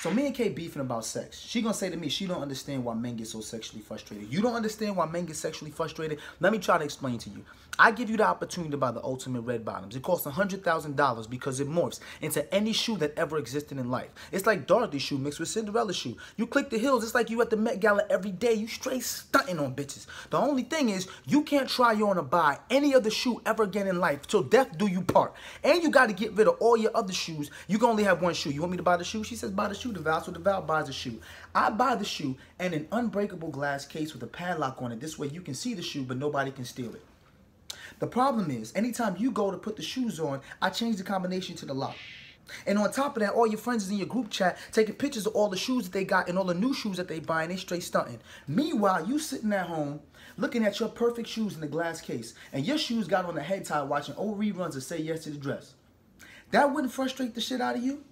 So me and Kay beefing about sex. She gonna say to me, she don't understand why men get so sexually frustrated. You don't understand why men get sexually frustrated? Let me try to explain to you. I give you the opportunity to buy the ultimate red bottoms. It costs $100,000 because it morphs into any shoe that ever existed in life. It's like Dorothy's shoe mixed with Cinderella's shoe. You click the heels, it's like you at the Met Gala every day. You straight stunting on bitches. The only thing is, you can't try on or buy any other shoe ever again in life till death do you part. And you got to get rid of all your other shoes. You can only have one shoe. You want me to buy the shoe? She says buy the shoe, Devale. So Devale buys the shoe. I buy the shoe and an unbreakable glass case with a padlock on it. This way you can see the shoe, but nobody can steal it. The problem is, anytime you go to put the shoes on, I change the combination to the lock. And on top of that, all your friends is in your group chat taking pictures of all the shoes that they got and all the new shoes that they buy and they straight stunting. Meanwhile, you sitting at home looking at your perfect shoes in the glass case and your shoes got on the head tie watching old reruns of Say Yes to the Dress. That wouldn't frustrate the shit out of you?